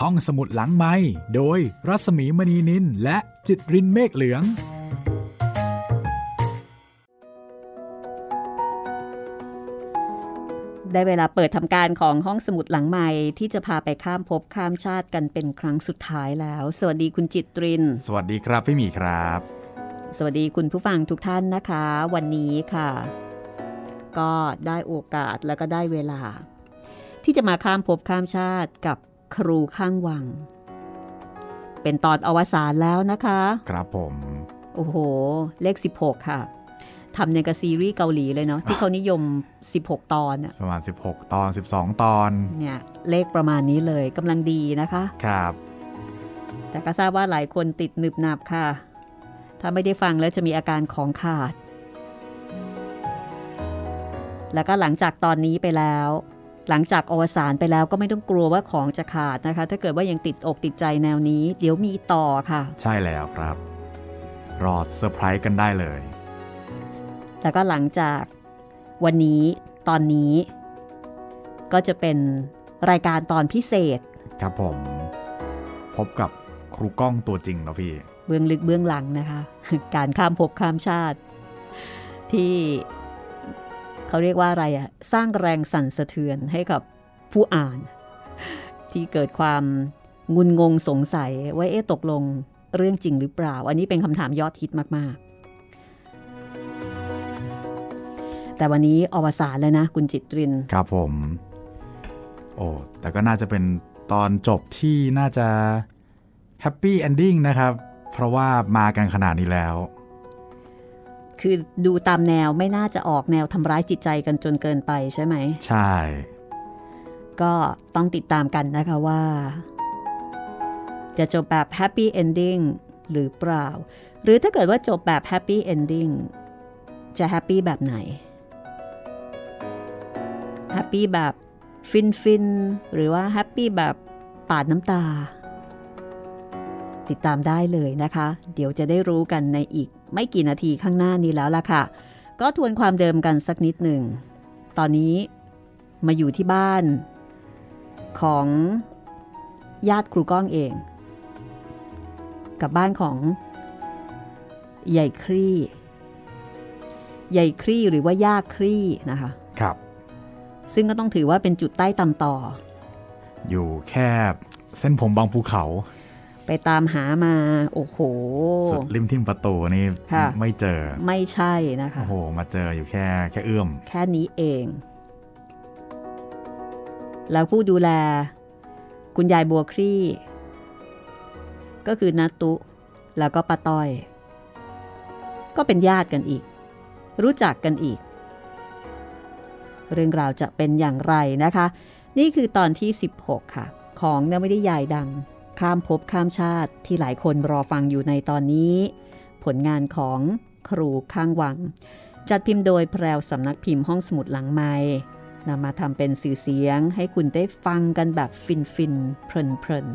ห้องสมุดหลังไม้โดยรัสมีมณีนินและจิตรินเมฆเหลือง ได้เวลาเปิดทำการของห้องสมุดหลังใหม่ที่จะพาไปข้ามภพข้ามชาติกันเป็นครั้งสุดท้ายแล้ว สวัสดีคุณจิตริน สวัสดีครับพี่หมีครับ สวัสดีคุณผู้ฟังทุกท่านนะคะ วันนี้ค่ะ ก็ได้โอกาสแล้วก็ได้เวลา ที่จะมาข้ามภพข้ามชาติกับ ครูข้างวัง เป็นตอนอวสานแล้วนะคะ ครับผม โอ้โห เลข 16 ค่ะทำอย่างกับซีรีส์เกาหลีเลยเนาะที่เขานิยม 16 ตอนอะประมาณ 16 ตอน 12 ตอน เนี่ยเลขประมาณนี้เลยกำลังดีนะคะ ครับ แต่ก็ทราบว่าหลายคนติดหนึบหนับค่ะ ถ้าไม่ได้ฟังแล้วจะมีอาการของขาด แล้วก็หลังจากตอนนี้ไปแล้ว หลังจากอวสานไปแล้วก็ไม่ต้องกลัวว่าของจะขาดนะคะ ถ้าเกิดว่ายังติดอกติดใจแนวนี้ เดี๋ยวมีต่อค่ะ ใช่แล้วครับ รอเซอร์ไพรส์กันได้เลย แล้วก็หลังจากวันนี้ตอนนี้ ก็จะเป็นรายการตอนพิเศษ ครับผม พบกับครูก้องตัวจริงแล้วพี่ เบื้องลึกเบื้องหลังนะคะ การข้ามภพข้ามชาติ ที่ เขาเรียกว่าอะไรอะสร้างแรงสั่นสะเทือนให้กับผู้อ่าน ที่เกิดความงุนงงสงสัยว่าเอ๊ะตกลงเรื่องจริงหรือเปล่า อันนี้เป็นคำถามยอดฮิตมาก ๆ แต่วันนี้อวสานเลยนะ คุณจิตริน ครับผม โอ้แต่ก็น่าจะเป็นตอนจบที่น่าจะhappy ending นะครับ เพราะว่ามากันขนาดนี้แล้ว คือดูตามแนวไม่น่าจะออกแนวทำร้ายจิตใจกันจนเกินไปใช่ไหม ใช่ ก็ต้องติดตามกันนะคะว่า จะจบแบบ happy ending หรือเปล่า หรือถ้าเกิดว่าจบแบบ happy ending จะ happy แบบไหน happy แบบฟินฟินหรือว่า happy แบบปาดน้ำตา ติดตามได้เลยนะคะ เดี๋ยวจะได้รู้กันในอีก ไม่กี่นาทีข้างหน้านี้แล้วล่ะค่ะ ก็ทวนความเดิมกันสักนิดหนึ่ง ตอนนี้มาอยู่ที่บ้าน ของญาติครูก้องเอง กับบ้านของใหญ่ครี่ ใหญ่ครี่หรือว่าย่าครี่นะคะครับ ซึ่งก็ต้องถือว่าเป็นจุดใต้ตำต่อ อยู่แค่เส้นผมบางภูเขา ไปตามหามา โอ้โห สุดริมทิมประตูนี่ค่ะไม่เจอ ไม่ใช่นะคะ โอ้โห มาเจออยู่แค่แค่เอื้อม แค่นี้เอง แล้วผู้ดูแล คุณยายบัวครี่ ก็คือนาตุ แล้วก็ป้าต้อย ก็เป็นญาติกันอีก รู้จักกันอีก เรื่องราวจะเป็นอย่างไรนะคะ นี่คือตอนที่ 16 ค่ะ ของนวนิยายดัง ข้ามภพข้ามชาติที่หลายคนรอฟังอยู่ในตอนนี้ ผลงานของครูข้างวัง จัดพิมพ์โดยแพรวสำนักพิมพ์ห้องสมุดหลังไม้นำมาทำเป็นสื่อเสียงให้คุณได้ฟังกันแบบฟินฟินเพลินเพลิน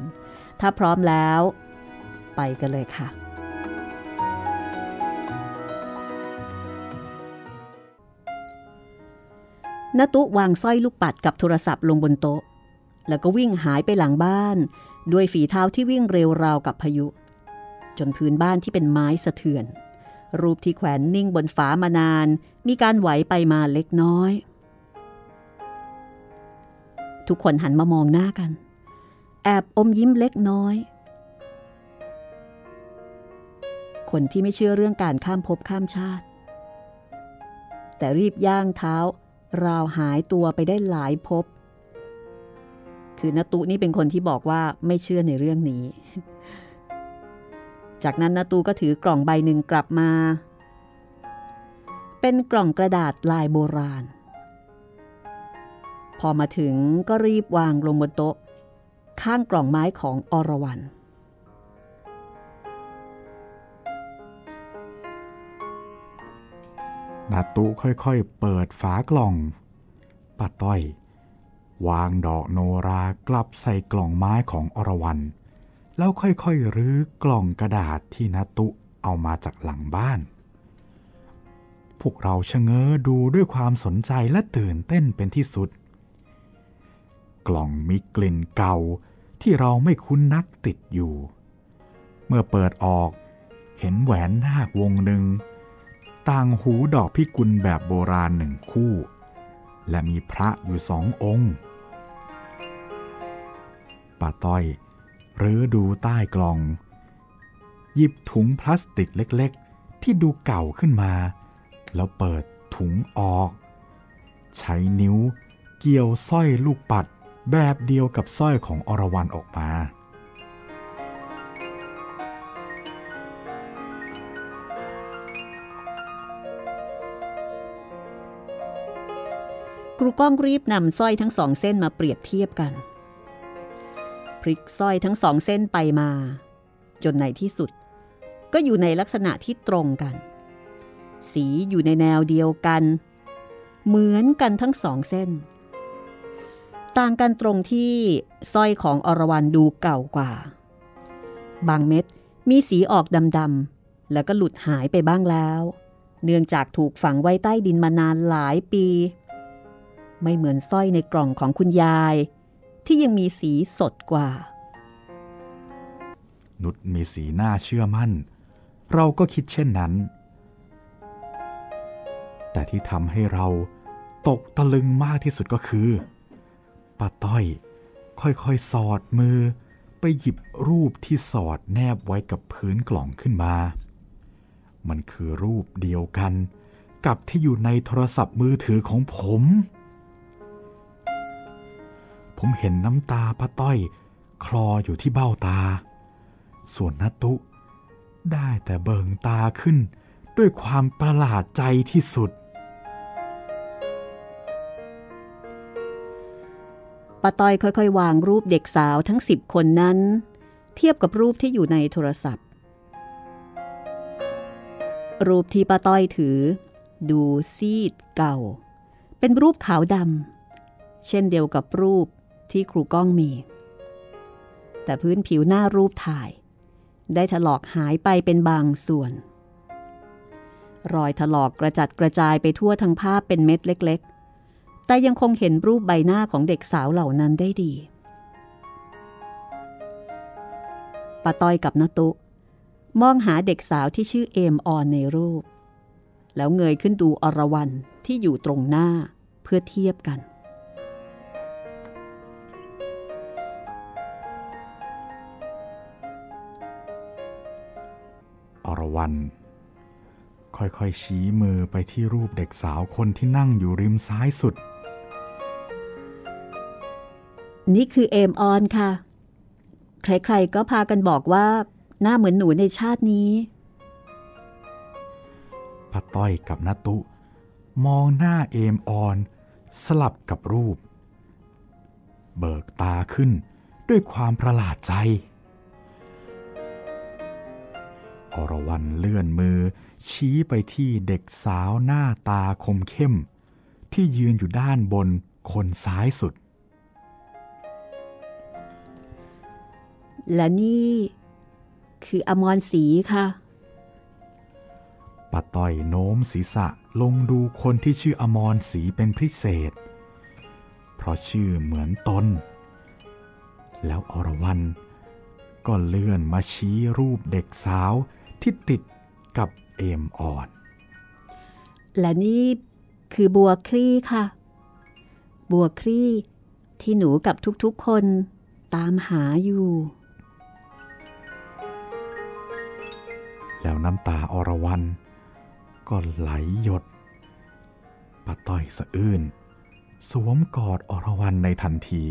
ถ้าพร้อมแล้ว ไปกันเลยค่ะ นตุวางสร้อยลูกปัดกับโทรศัพท์ลงบนโต๊ะ แล้วก็วิ่งหายไปหลังบ้าน ด้วยฝีเท้าที่วิ่งเร็วราวกับพายุ จนพื้นบ้านที่เป็นไม้สะเทือน รูปที่แขวนนิ่งบนฝามานาน มีการไหวไปมาเล็กน้อย ทุกคนหันมามองหน้ากัน แอบอมยิ้มเล็กน้อย คนที่ไม่เชื่อเรื่องการข้ามภพข้ามชาติ แต่รีบย่างเท้าราวหายตัวไปได้หลายภพ คือนตุนี่เป็นคนที่บอกว่าไม่เชื่อในเรื่องนี้ จากนั้นนาตูก็ถือกล่องใบหนึ่งกลับมา เป็นกล่องกระดาษลายโบราณ พอมาถึงก็รีบวางลงบนโต๊ะ ข้างกล่องไม้ของอรวรันนาตุค่อยๆ เปิดฝากล่องป้าต้อย วางดอกโนรากลับใส่กล่องไม้ของอรวรันแล้วค่อยๆรื้อกล่องกระดาษที่นาตุเอามาจากหลังบ้าน พวกเราชะเง้อดูด้วยความสนใจและตื่นเต้นเป็นที่สุด กล่องมีกลิ่นเก่าที่เราไม่คุ้นนักติดอยู่ เมื่อเปิดออกเห็นแหวนนาควงหนึ่ง ต่างหูดอกพิกุลแบบโบราณหนึ่งคู่ และมีพระอยู่สององค์ ป้าต้อย หรือดูใต้กล่อง หยิบถุงพลาสติกเล็กๆ ที่ดูเก่าขึ้นมา แล้วเปิดถุงออก ใช้นิ้วเกี่ยวสร้อยลูกปัดแบบเดียวกับสร้อยของอรวรันออกมา ครูก้องรีบนำสร้อยทั้งสองเส้นมาเปรียบเทียบกัน พลิกสร้อยทั้งสองเส้นไปมา จนในที่สุด ก็อยู่ในลักษณะที่ตรงกัน สีอยู่ในแนวเดียวกัน เหมือนกันทั้งสองเส้น ต่างกันตรงที่สร้อยของอรวรันดูเก่ากว่า บางเม็ดมีสีออกดำๆแล้วก็หลุดหายไปบ้างแล้ว เนื่องจากถูกฝังไว้ใต้ดินมานานหลายปี ไม่เหมือนสร้อยในกล่องของคุณยาย ที่ยังมีสีสดกว่า นุชมีสีหน้าเชื่อมั่น เราก็คิดเช่นนั้น แต่ที่ทำให้เราตกตะลึงมากที่สุดก็คือป้าต้อย ค่อยๆ สอดมือ ไปหยิบรูปที่สอดแนบไว้กับพื้นกล่องขึ้นมา มันคือรูปเดียวกัน กับที่อยู่ในโทรศัพท์มือถือของผม ผมเห็นน้ำตาป้าต้อย คลออยู่ที่เบ้าตา ส่วนนตุ ได้แต่เบิงตาขึ้น ด้วยความประหลาดใจที่สุดป้าต้อยค่อยๆ วางรูปเด็กสาวทั้งสิบคนนั้น เทียบกับรูปที่อยู่ในโทรศัพท์ รูปที่ป้าต้อยถือ ดูซีดเก่า เป็นรูปขาวดำเช่นเดียวกับรูป ที่ครูก้องมี แต่พื้นผิวหน้ารูปถ่าย ได้ถลอกหายไปเป็นบางส่วน รอยถลอกกระจัดกระจายไปทั่วทั้งภาพเป็นเม็ดเล็ก ๆ แต่ยังคงเห็นรูปใบหน้าของเด็กสาวเหล่านั้นได้ดีป้าต้อยกับนตุ มองหาเด็กสาวที่ชื่อเอมออนในรูป แล้วเงยขึ้นดูอรวรันที่อยู่ตรงหน้าเพื่อเทียบกัน วรัน ค่อยๆชี้มือไปที่รูปเด็กสาวคนที่นั่งอยู่ริมซ้ายสุด นี่คือเอมออนค่ะ ใครๆก็พากันบอกว่า หน้าเหมือนหนูในชาตินี้ป้าต้อยกับนาตุ มองหน้าเอมออน สลับกับรูป เบิกตาขึ้นด้วยความประหลาดใจ อรวรันเลื่อนมือ ชี้ไปที่เด็กสาวหน้าตาคมเข้ม ที่ยืนอยู่ด้านบนคนซ้ายสุด และนี่ คืออมรศรีค่ะป้าต้อยโน้มศีรษะลงดูคนที่ชื่ออมรศรีเป็นพิเศษ เพราะชื่อเหมือนตน แล้วอรวรันก็เลื่อนมาชี้รูปเด็กสาว ที่ติดกับเอมอ่อน และนี่คือบัวคลี่ค่ะ บัวคลี่ที่หนูกับทุกๆคนตามหาอยู่ แล้วน้ำตาอรวรันก็ไหลหยดป้าต้อยสะอื้นสวมกอดอรวรันในทันที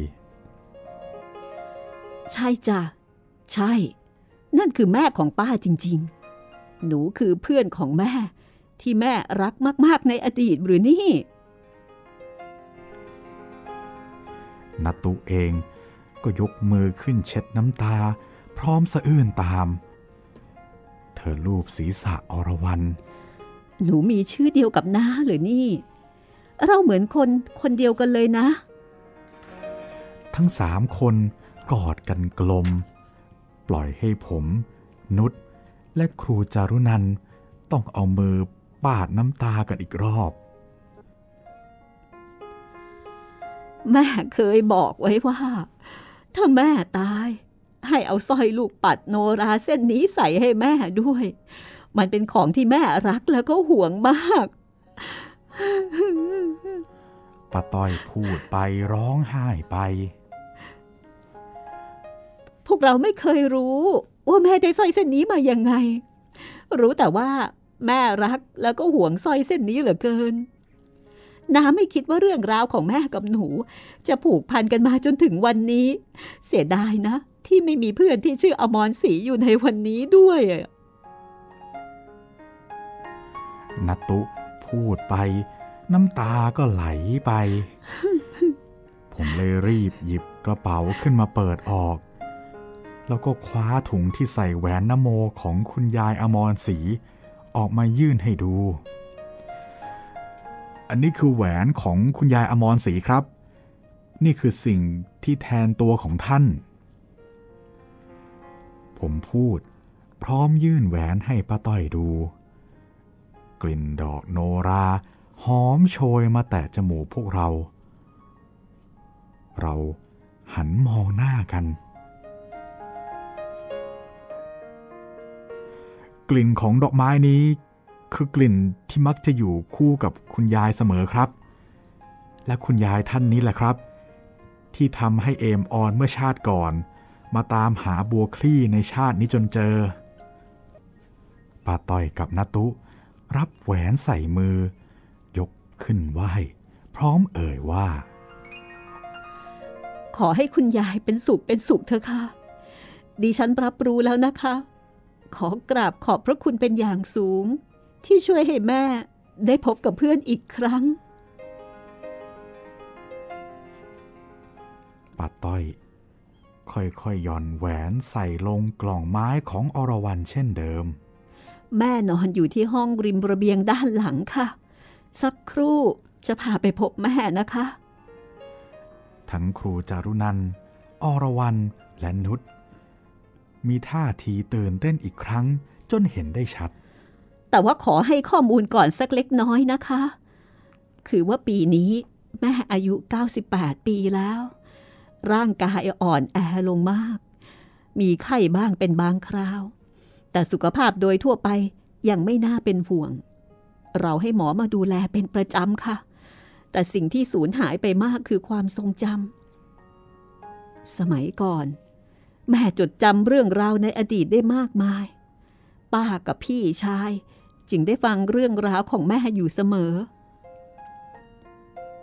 ใช่จ้ะ ใช่ นั่นคือแม่ของป้าจริง ๆ หนูคือเพื่อนของแม่ ที่แม่รักมาก ๆ ในอดีตหรือนี่นัตุเองก็ยกมือขึ้นเช็ดน้ำตา พร้อมสะอื้นตาม เธอลูบศีรษะอรวรันหนูมีชื่อเดียวกับน้าหรือนี่ เราเหมือนคนคนเดียวกันเลยนะ ทั้งสามคนกอดกันกลม ปล่อยให้ผม นุช และครูจารุนันท์ต้องเอามือปาดน้ำตากันอีกรอบ แม่เคยบอกไว้ว่า ถ้าแม่ตาย ให้เอาสร้อยลูกปัดโนราเส้นนี้ใส่ให้แม่ด้วย มันเป็นของที่แม่รักแล้วก็ห่วงมากป้าต้อยพูดไปร้องไห้ไป พวกเราไม่เคยรู้ ว่าแม่ได้สร้อยเส้นนี้มายังไง รู้แต่ว่า แม่รักแล้วก็ห่วงสร้อยเส้นนี้เหลือเกิน น้าไม่คิดว่าเรื่องราวของแม่กับหนู จะผูกพันกันมาจนถึงวันนี้ เสียดายนะ ที่ไม่มีเพื่อนที่ชื่ออมรศรีอยู่ในวันนี้ด้วยอะนตุพูดไป น้ำตาก็ไหลไป ผมเลยรีบหยิบกระเป๋าขึ้นมาเปิดออก แล้วก็คว้าถุงที่ใส่แหวนนโมของคุณยายอมรศรีออกมายื่นให้ดู อันนี้คือแหวนของคุณยายอมรศรีครับ นี่คือสิ่งที่แทนตัวของท่าน ผมพูด พร้อมยื่นแหวนให้ป้าต้อยดู กลิ่นดอกโนราหอมโชยมาแตะจมูกพวกเรา เราหันมองหน้ากัน กลิ่นของดอกไม้นี้ คือกลิ่นที่มักจะอยู่คู่กับคุณยายเสมอครับ และคุณยายท่านนี้แหละครับ ที่ทำให้เอมออนเมื่อชาติก่อน มาตามหาบัวคลี่ในชาตินี้จนเจอป้าต้อยกับนาตุ รับแหวนใส่มือ ยกขึ้นไหวพร้อมเอ่ยว่า ขอให้คุณยายเป็นสุขเป็นสุขเถอะค่ะดิฉันรับรู้แล้วนะคะ ขอกราบขอบพระคุณเป็นอย่างสูง ที่ช่วยให้แม่ได้พบกับเพื่อนอีกครั้งป้าต้อย ค่อยๆย่อนแหวนใส่ลงกล่องไม้ของอรวรันเช่นเดิม แม่นอนอยู่ที่ห้องริมระเบียงด้านหลังค่ะ สักครู่จะพาไปพบแม่นะคะ ทั้งครูจารุนันท์อรวรันและนุช มีท่าทีตื่นเต้นอีกครั้งจนเห็นได้ชัด แต่ว่าขอให้ข้อมูลก่อนสักเล็กน้อยนะคะ คือว่าปีนี้แม่อายุ 98 ปีแล้ว ร่างกายอ่อนแอลงมาก มีไข้บ้างเป็นบางคราว แต่สุขภาพโดยทั่วไปยังไม่น่าเป็นห่วง เราให้หมอมาดูแลเป็นประจำค่ะ แต่สิ่งที่สูญหายไปมากคือความทรงจำสมัยก่อน แม่จดจำเรื่องราวในอดีตได้มากมาย ป้ากับพี่ชาย จึงได้ฟังเรื่องราวของแม่อยู่เสมอ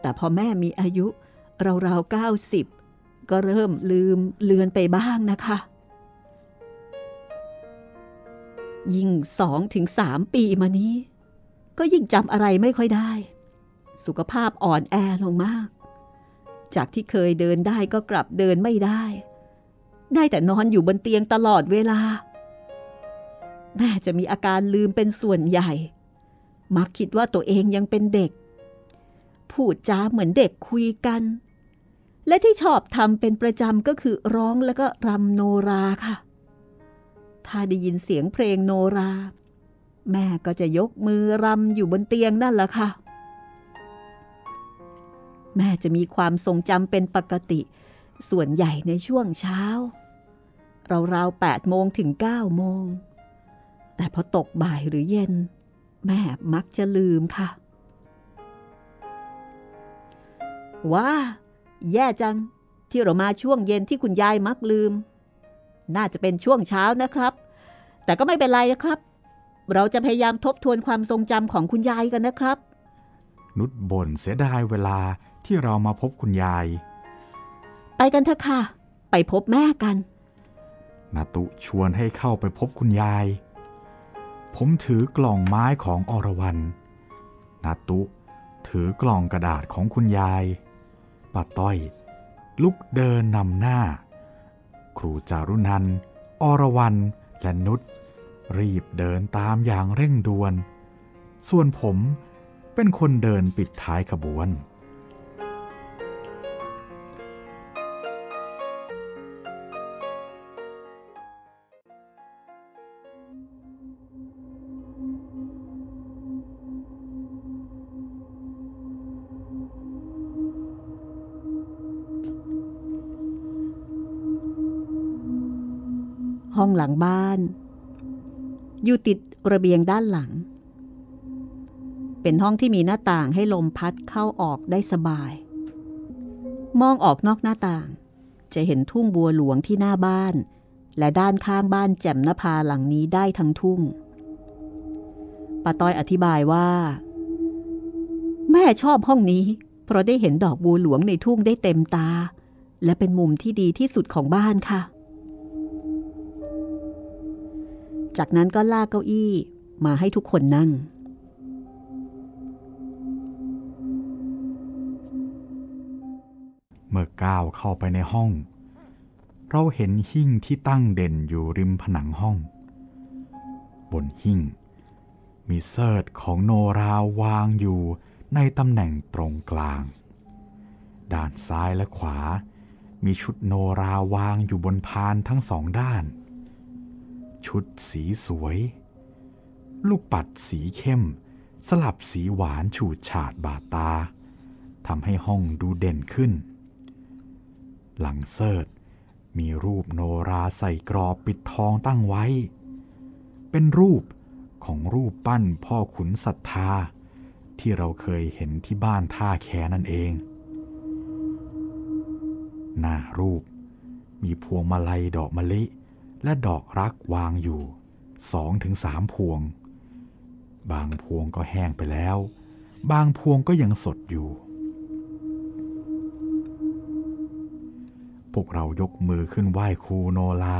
แต่พอแม่มีอายุราวๆเก้าสิบก็เริ่มลืมเลือนไปบ้างนะคะ ยิ่งสองถึงสามปีมานี้ ก็ยิ่งจำอะไรไม่ค่อยได้ สุขภาพอ่อนแอลงมาก จากที่เคยเดินได้ก็กลับเดินไม่ได้ ได้แต่นอนอยู่บนเตียงตลอดเวลา แม่จะมีอาการลืมเป็นส่วนใหญ่ มักคิดว่าตัวเองยังเป็นเด็ก พูดจาเหมือนเด็กคุยกัน และที่ชอบทำเป็นประจำก็คือร้องแล้วก็รำโนราค่ะ ถ้าได้ยินเสียงเพลงโนรา แม่ก็จะยกมือรำอยู่บนเตียงนั่นแหละค่ะแม่จะมีความทรงจำเป็นปกติ ส่วนใหญ่ในช่วงเช้า ราวๆ8โมงถึง9โมง แต่พอตกบ่ายหรือเย็น แม่มักจะลืมค่ะ ว้า แย่จัง ที่เรามาช่วงเย็นที่คุณยายมักลืม น่าจะเป็นช่วงเช้านะครับ แต่ก็ไม่เป็นไรนะครับ เราจะพยายามทบทวนความทรงจำของคุณยายกันนะครับ นุชบ่นเสียดายเวลาที่เรามาพบคุณยาย ไปกันเถอะค่ะ ไปพบแม่กัน นาตุชวนให้เข้าไปพบคุณยาย ผมถือกล่องไม้ของอรวรันนาตุถือกล่องกระดาษของคุณยายป้าต้อย ลุกเดินนำหน้า ครูจารุนัน อรวรันและนุชรีบเดินตามอย่างเร่งด่วน ส่วนผมเป็นคนเดินปิดท้ายขบวน ห้องหลังบ้าน อยู่ติดระเบียงด้านหลัง เป็นห้องที่มีหน้าต่างให้ลมพัดเข้าออกได้สบาย มองออกนอกหน้าต่าง จะเห็นทุ่งบัวหลวงที่หน้าบ้าน และด้านข้างบ้านแจ่มนภาหลังนี้ได้ทั้งทุ่งป้าต้อยอธิบายว่า แม่ชอบห้องนี้ เพราะได้เห็นดอกบัวหลวงในทุ่งได้เต็มตา และเป็นมุมที่ดีที่สุดของบ้านค่ะ จากนั้นก็ลากเก้าอี้มาให้ทุกคนนั่ง เมื่อก้าวเข้าไปในห้อง เราเห็นหิ้งที่ตั้งเด่นอยู่ริมผนังห้อง บนหิ้งมีเสิร์ตของโนราวางอยู่ในตำแหน่งตรงกลาง ด้านซ้ายและขวา มีชุดโนราวางอยู่บนพานทั้งสองด้าน ชุดสีสวย ลูกปัดสีเข้ม สลับสีหวานฉูดฉาดบาดตาทำให้ห้องดูเด่นขึ้น หลังเสิร์ตมีรูปโนราใส่กรอบปิดทองตั้งไว้ เป็นรูปของรูปปั้นพ่อขุนศรัทธา ที่เราเคยเห็นที่บ้านท่าแคนั่นเอง หน้ารูปมีพวงมาลัยดอกมะลิ และดอกรักวางอยู่สองถึงสามพวง บางพวงก็แห้งไปแล้ว บางพวงก็ยังสดอยู่ พวกเรายกมือขึ้นไหว้ครูโนลา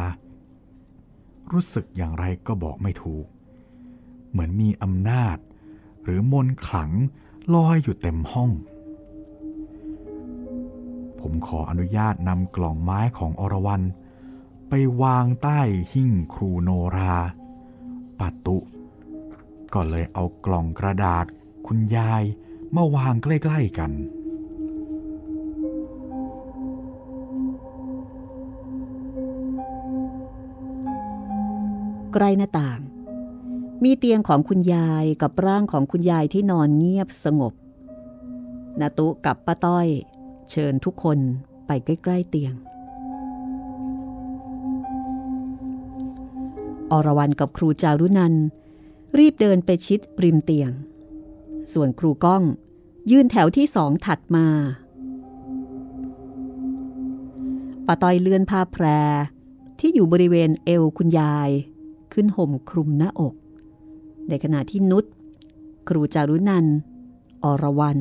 รู้สึกอย่างไรก็บอกไม่ถูก เหมือนมีอำนาจ หรือมนต์ขลังลอยอยู่เต็มห้อง ผมขออนุญาตนำกล่องไม้ของอรวรัน ไปวางใต้หิ้งครูโนราปัตุ ก็เลยเอากล่องกระดาษคุณยายมาวางใกล้ ๆกัน ใกล้หน้าต่าง มีเตียงของคุณยายกับร่างของคุณยายที่นอนเงียบสงบนาตุกับป้าต้อย เชิญทุกคนไปใกล้ ๆ เตียง อรวรันกับครูจารุนัน รีบเดินไปชิดริมเตียง ส่วนครูก้องยืนแถวที่สองถัดมาป้าต้อยเลื่อนผ้าแพรที่อยู่บริเวณเอวคุณยาย ขึ้นห่มคลุมหน้าอก ในขณะที่นุชครูจารุนัน อรวรัน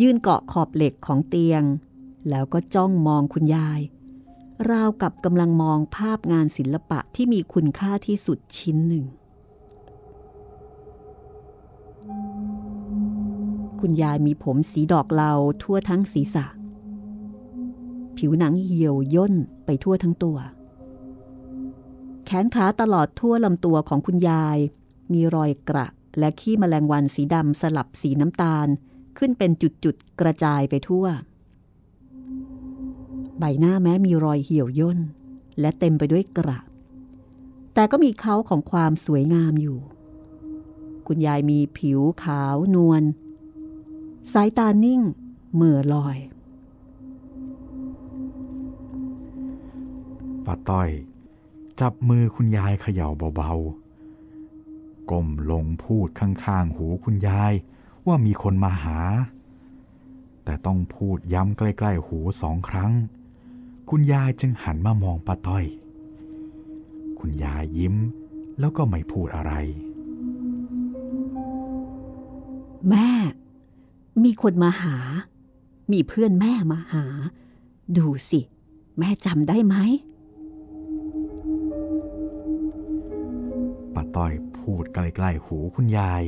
ยืนเกาะขอบเหล็กของเตียง แล้วก็จ้องมองคุณยาย ราวกับกำลังมองภาพงานศิลปะที่มีคุณค่าที่สุดชิ้นหนึ่ง คุณยายมีผมสีดอกเหลาทั่วทั้งศีรษะ ผิวหนังเหี่ยวย่นไปทั่วทั้งตัว แขนขาตลอดทั่วลำตัวของคุณยาย มีรอยกระและขี้แมลงวันสีดำสลับสีน้ำตาล ขึ้นเป็นจุดๆกระจายไปทั่ว ใบหน้าแม้มีรอยเหี่ยวย่น และเต็มไปด้วยกระ แต่ก็มีเขาของความสวยงามอยู่ คุณยายมีผิวขาวนวล สายตานิ่งเมื่อลอยป้าต้อย จับมือคุณยายเขย่าเบาๆ ก้มลงพูดข้างๆ หูคุณยายว่ามีคนมาหา แต่ต้องพูดย้ำใกล้ๆ หูสองครั้ง คุณยายจึงหันมามองป้าต้อย คุณยายยิ้มแล้วก็ไม่พูดอะไร แม่ มีคนมาหา มีเพื่อนแม่มาหา ดูสิ แม่จำได้ไหมป้าต้อยพูดใกล้ๆหูคุณยาย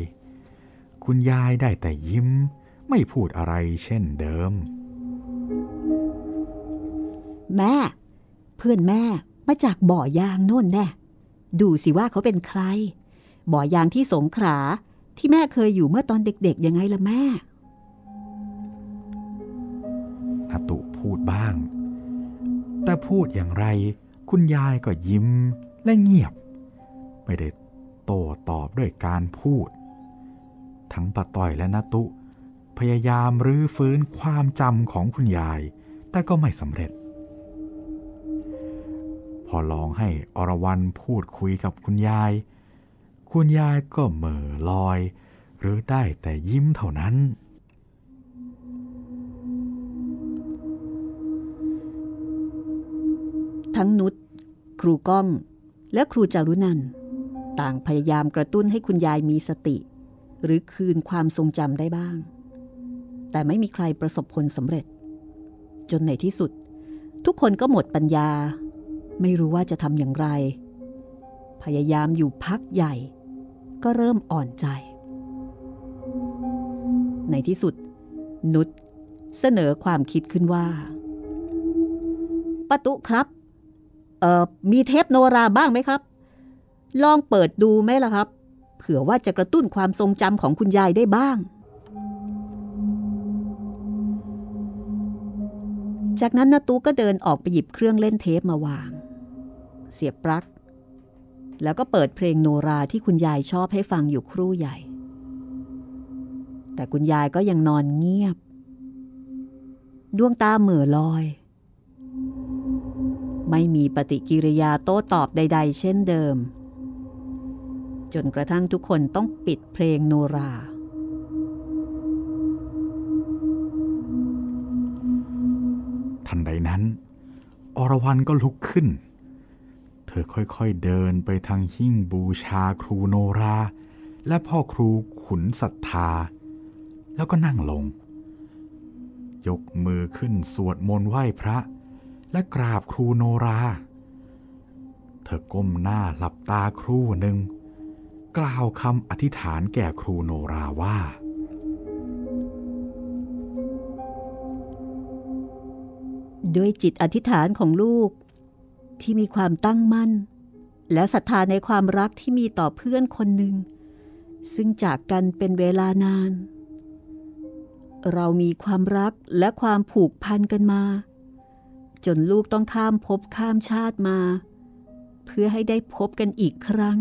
คุณยายได้แต่ยิ้ม ไม่พูดอะไรเช่นเดิม แม่ เพื่อนแม่มาจากบ่อยางโน่นแน่ดูสิว่าเขาเป็นใคร บ่อยางที่สงขลาที่แม่เคยอยู่เมื่อตอนเด็กๆยังไงล่ะแม่นาตุพูดบ้าง แต่พูดอย่างไร คุณยายก็ยิ้มและเงียบ ไม่ได้โต้ตอบด้วยการพูด ทั้งป้าต้อยและนาตุ พยายามรื้อฟื้นความจำของคุณยาย แต่ก็ไม่สำเร็จ พอลองให้อรวรันพูดคุยกับคุณยาย คุณยายก็เหม่อลอย หรือได้แต่ยิ้มเท่านั้น ทั้งนุชครูก้องและครูจารุนันต่างพยายามกระตุ้นให้คุณยายมีสติ หรือคืนความทรงจำได้บ้าง แต่ไม่มีใครประสบผลสำเร็จ จนในที่สุด ทุกคนก็หมดปัญญา ไม่รู้ว่าจะทำอย่างไร พยายามอยู่พักใหญ่ ก็เริ่มอ่อนใจ ในที่สุด นุชเสนอความคิดขึ้นว่าปะตุครับเอ่อมีเทปโนราบ้างไหมครับ ลองเปิดดูไหมล่ะครับ เผื่อว่าจะกระตุ้นความทรงจำของคุณยายได้บ้าง จากนั้นนาตูก็เดินออกไปหยิบเครื่องเล่นเทปมาวาง เสียบปลั๊กแล้วก็เปิดเพลงโนราที่คุณยายชอบให้ฟังอยู่ครู่ใหญ่ แต่คุณยายก็ยังนอนเงียบ ดวงตาเหม่อลอย ไม่มีปฏิกิริยาโต้ตอบใด ๆ เช่นเดิม จนกระทั่งทุกคนต้องปิดเพลงโนรา ทันใดนั้น อรวรันก็ลุกขึ้น อค่อยๆเดินไปทางหิ้งบูชาครูโนรา และพ่อครูขุนศรัทธา แล้วก็นั่งลง ยกมือขึ้นสวดมนต์ไหว้พระ และกราบครูโนรา เธอก้มหน้าหลับตาครู่หนึ่ง กล่าวคำอธิษฐานแก่ครูโนราว่า ด้วยจิตอธิษฐานของลูก ที่มีความตั้งมั่น และศรัทธาในความรักที่มีต่อเพื่อนคนหนึ่ง ซึ่งจากกันเป็นเวลานาน เรามีความรักและความผูกพันกันมา จนลูกต้องข้ามภพข้ามชาติมา เพื่อให้ได้พบกันอีกครั้ง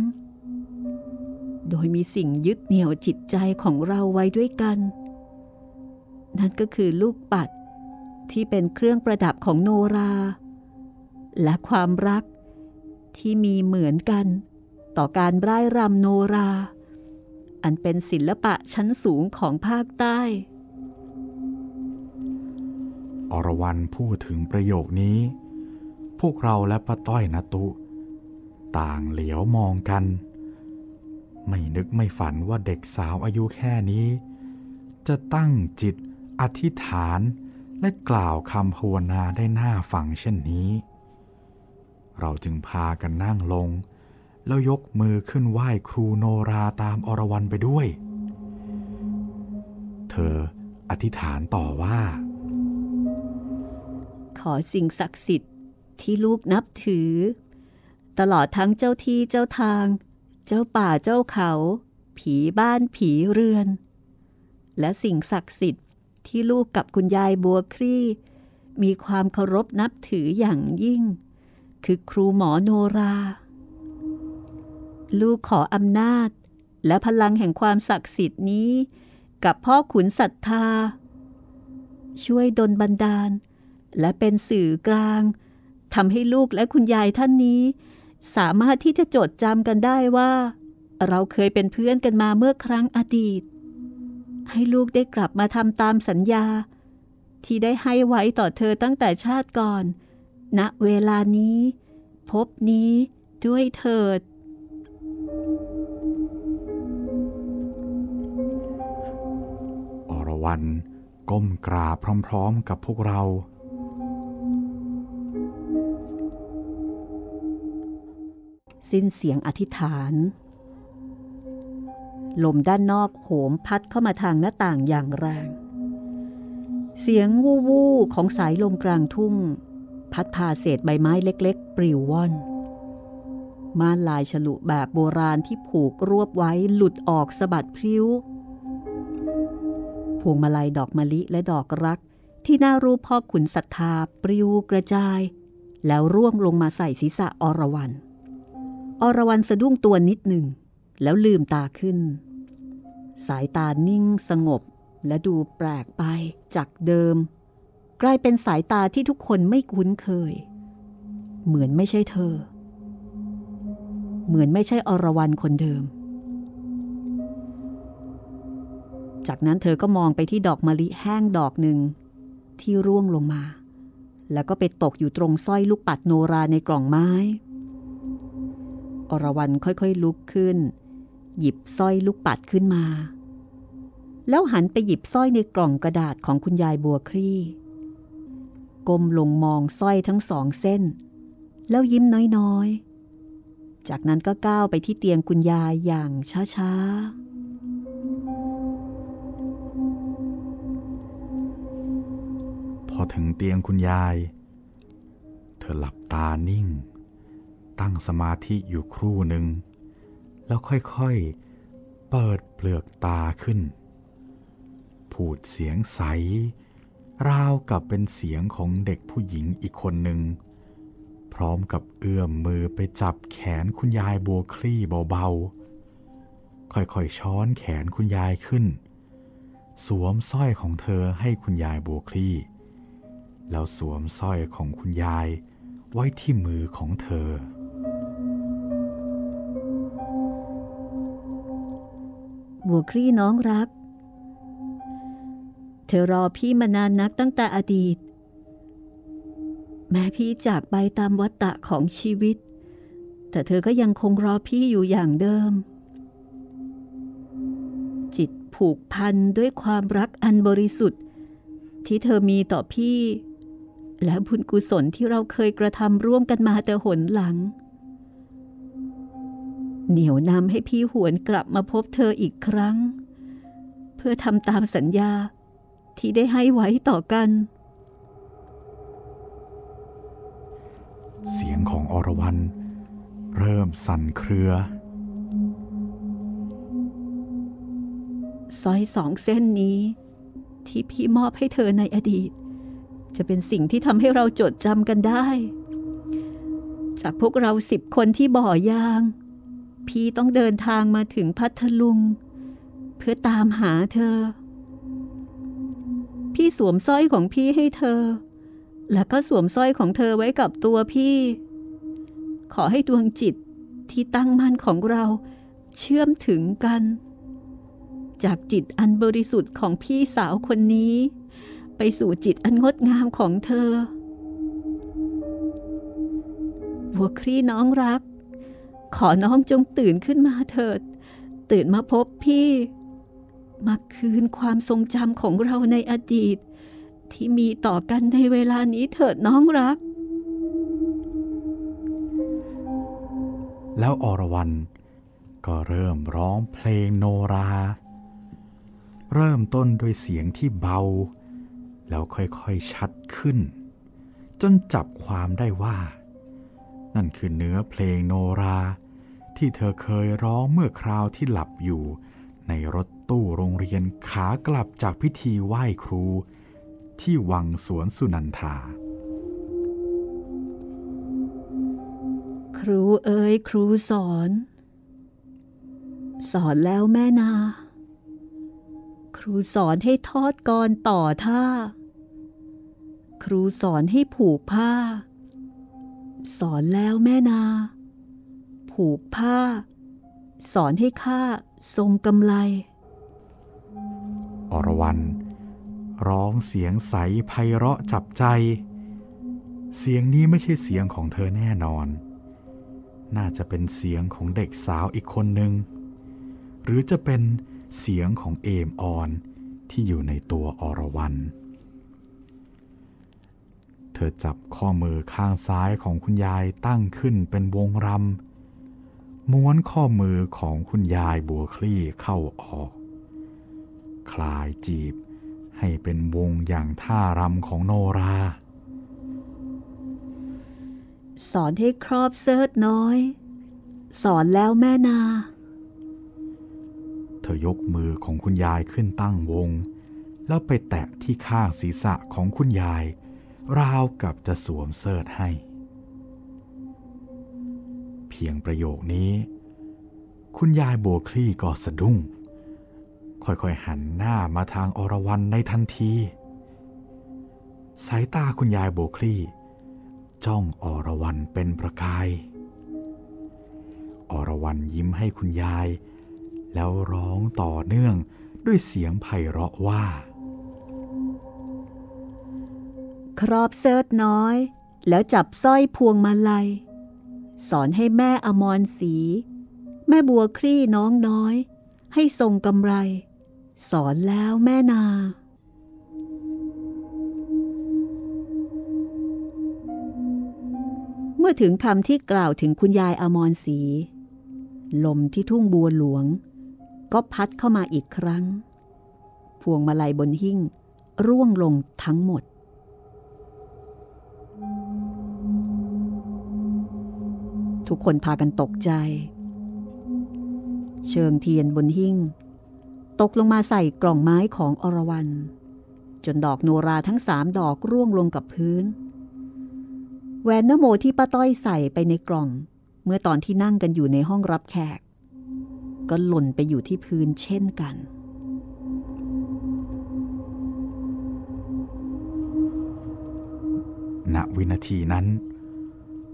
โดยมีสิ่งยึดเหนี่ยวจิตใจของเราไว้ด้วยกัน นั่นก็คือลูกปัดที่เป็นเครื่องประดับของโนรา และความรักที่มีเหมือนกันต่อการร่ายรำโนรา อันเป็นศิลปะชั้นสูงของภาคใต้ อรวรันพูดถึงประโยคนี้ พวกเราและป้าต้อยนะตุ ต่างเหลียวมองกัน ไม่นึกไม่ฝันว่าเด็กสาวอายุแค่นี้ จะตั้งจิตอธิษฐานและกล่าวคำภาวนาได้หน่าฟังเช่นนี้ เราจึงพากันนั่งลง แล้วยกมือขึ้นไหว้ครูโนราตามอรวรันไปด้วย เธออธิษฐานต่อว่า ขอสิ่งศักดิ์สิทธิ์ที่ลูกนับถือ ตลอดทั้งเจ้าที่เจ้าทาง เจ้าป่าเจ้าเขา ผีบ้านผีเรือน และสิ่งศักดิ์สิทธิ์ที่ลูกกับคุณยายบัวครี่ มีความเคารพนับถืออย่างยิ่ง คือครูหมอโนรา ลูกขออำนาจและพลังแห่งความศักดิ์สิทธิ์นี้ กับพ่อขุนศรัทธา ช่วยดลบันดาล และเป็นสื่อกลางทำให้ลูกและคุณยายท่านนี้ สามารถที่จะจดจำกันได้ว่า เราเคยเป็นเพื่อนกันมาเมื่อครั้งอดีต ให้ลูกได้กลับมาทำตามสัญญา ที่ได้ให้ไว้ต่อเธอตั้งแต่ชาติก่อน ณเวลานี้ พบนี้ด้วยเถิด อรวรันก้มกราบพร้อมๆกับพวกเรา สิ้นเสียงอธิษฐาน ลมด้านนอกโหมพัดเข้ามาทางหน้าต่างอย่างแรง เสียงวู่วู่ของสายลมกลางทุ่ง พัดพาเศษใบไม้เล็กๆ ปลิวว่อน ม่านลายฉลุแบบโบราณที่ผูกรวบไว้หลุดออกสะบัดพริ้ว พวงมาลัยดอกมะลิและดอกรัก ที่หน้ารูปพ่อขุนศรัทธาปลิวกระจาย แล้วร่วงลงมาใส่ศีรษะอรวรันอรวรันสะดุ้งตัวนิดหนึ่ง แล้วลืมตาขึ้น สายตานิ่งสงบและดูแปลกไปจากเดิม กลายเป็นสายตาที่ทุกคนไม่คุ้นเคย เหมือนไม่ใช่เธอ เหมือนไม่ใช่อรวรันคนเดิม จากนั้นเธอก็มองไปที่ดอกมะลิแห้งดอกหนึ่งที่ร่วงลงมา แล้วก็ไปตกอยู่ตรงสร้อยลูกปัดโนราในกล่องไม้ อรวรันค่อยๆลุกขึ้น หยิบสร้อยลูกปัดขึ้นมาแล้วหันไปหยิบสร้อยในกล่องกระดาษของคุณยายบัวครี่ ก้มลงมองสร้อยทั้งสองเส้น แล้วยิ้มน้อยๆ จากนั้นก็ก้าวไปที่เตียงคุณยายอย่างช้าๆ พอถึงเตียงคุณยาย เธอหลับตานิ่ง ตั้งสมาธิอยู่ครู่หนึ่ง แล้วค่อยๆ เปิดเปลือกตาขึ้น พูดเสียงใส ราวกับเป็นเสียงของเด็กผู้หญิงอีกคนหนึ่ง พร้อมกับเอื้อมมือไปจับแขนคุณยายบัวคลี่เบาๆ ค่อยๆช้อนแขนคุณยายขึ้น สวมสร้อยของเธอให้คุณยายบัวคลี่ แล้วสวมสร้อยของคุณยายไว้ที่มือของเธอ บัวคลี่น้องรัก เธอรอพี่มานานนักตั้งแต่อดีต แม้พี่จากไปตามวัฏฏะของชีวิต แต่เธอก็ยังคงรอพี่อยู่อย่างเดิม จิตผูกพันด้วยความรักอันบริสุทธิ์ ที่เธอมีต่อพี่ และบุญกุศลที่เราเคยกระทำร่วมกันมาแต่หนหลัง เหนียวนำให้พี่หวนกลับมาพบเธออีกครั้ง เพื่อทำตามสัญญา ที่ได้ให้ไว้ต่อกัน เสียงของอรวรันเริ่มสั่นเครือสร้อยสองเส้นนี้ ที่พี่มอบให้เธอในอดีต จะเป็นสิ่งที่ทำให้เราจดจำกันได้ จากพวกเราสิบคนที่บ่อยาง พี่ต้องเดินทางมาถึงพัทลุง เพื่อตามหาเธอ พี่สวมสร้อยของพี่ให้เธอ แล้วก็สวมสร้อยของเธอไว้กับตัวพี่ ขอให้ดวงจิตที่ตั้งมั่นของเราเชื่อมถึงกัน จากจิตอันบริสุทธิ์ของพี่สาวคนนี้ ไปสู่จิตอันงดงามของเธอบัวครีน้องรัก ขอน้องจงตื่นขึ้นมาเถิด ตื่นมาพบพี่ มาคืนความทรงจำของเราในอดีต ที่มีต่อกันในเวลานี้เถิดน้องรัก แล้วอรวรันก็เริ่มร้องเพลงโนรา เริ่มต้นด้วยเสียงที่เบา แล้วค่อยๆชัดขึ้น จนจับความได้ว่า นั่นคือเนื้อเพลงโนรา ที่เธอเคยร้องเมื่อคราวที่หลับอยู่ในรถ ตู้โรงเรียนขากลับจากพิธีไหว้ครู ที่วังสวนสุนันทา ครูเอ๋ยครูสอน สอนแล้วแม่นา ครูสอนให้ทอดกรต่อท่า ครูสอนให้ผูกผ้า สอนแล้วแม่นา ผูกผ้า สอนให้ข้าทรงกำไล อรวรันร้องเสียงใสไพเราะจับใจ เสียงนี้ไม่ใช่เสียงของเธอแน่นอน น่าจะเป็นเสียงของเด็กสาวอีกคนหนึ่ง หรือจะเป็นเสียงของเอมออนที่อยู่ในตัวอรวรันเธอจับข้อมือข้างซ้ายของคุณยายตั้งขึ้นเป็นวงรำม้วนข้อมือของคุณยายบัวคลี่เข้าออก คลายจีบ ให้เป็นวงอย่างท่ารำของโนรา สอนให้ครอบเซิร์ตน้อย สอนแล้วแม่นา เธอยกมือของคุณยายขึ้นตั้งวง แล้วไปแตะที่ข้างศีรษะของคุณยาย ราวกับจะสวมเซิร์ตให้พียงประโยคนี้ คุณยายโบคลี่ก็สะดุ้ง ค่อยๆหันหน้ามาทางอรวรันในทันที สายตาคุณยายโบคลี่ จ้องอรวรันเป็นประกาย อรวรันยิ้มให้คุณยาย แล้วร้องต่อเนื่องด้วยเสียงไพเราะว่า ครอบเซิร์ชน้อย แล้วจับสร้อยพวงมาลัย สอนให้แม่อมรสี แม่บัวครี่น้องน้อยให้ทรงกำไร สอนแล้วแม่นา เมื่อถึงคำที่กล่าวถึงคุณยายอมรศรีลมที่ทุ่งบัวหลวง ก็พัดเข้ามาอีกครั้ง พวงมาลัยบนหิ้งร่วงลงทั้งหมด ทุกคนพากันตกใจ เชิงเทียนบนหิ้ง ตกลงมาใส่กล่องไม้ของอรวรันจนดอกโนราทั้งสามดอกร่วงลงกับพื้นแหวนนโมที่ป้าต้อยใส่ไปในกล่อง เมื่อตอนที่นั่งกันอยู่ในห้องรับแขก ก็หล่นไปอยู่ที่พื้นเช่นกัน ณวินาทีนั้น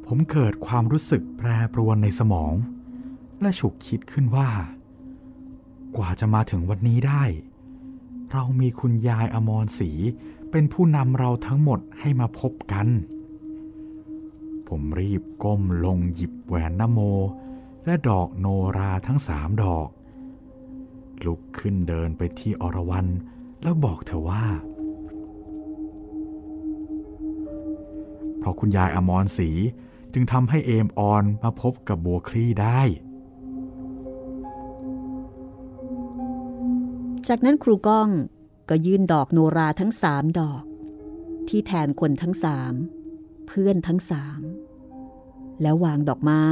ผมเกิดความรู้สึกแปรปรวนในสมอง และฉุกคิดขึ้นว่า กว่าจะมาถึงวันนี้ได้ เรามีคุณยายอมรศรีเป็นผู้นำเราทั้งหมดให้มาพบกัน ผมรีบก้มลงหยิบแหวนนโม และดอกโนราทั้งสามดอก ลุกขึ้นเดินไปที่อรวรันแล้วบอกเธอว่า เพราะคุณยายอมรศรีจึงทำให้เอมออนมาพบกับบัวคลี่ได้ จากนั้นครูก้องก็ยื่นดอกโนราทั้งสามดอก ที่แทนคนทั้งสามเพื่อนทั้งสามแล้ววางดอกไม้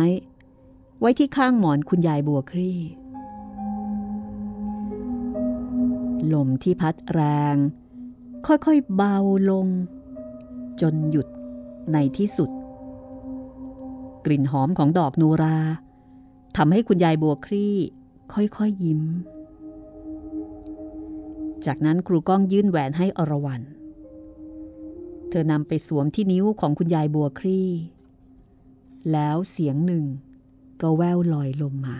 ไว้ที่ข้างหมอนคุณยายบัวครี่ ลมที่พัดแรง ค่อยๆเบาลง จนหยุดในที่สุด กลิ่นหอมของดอกโนราทำให้คุณยายบัวครี่ ค่อยๆยยิ้ม จากนั้นครูก้องยื่นแหวนให้อรวรันเธอนำไปสวมที่นิ้วของคุณยายบัวครี่ แล้วเสียงหนึ่งก็แววลอยลมมา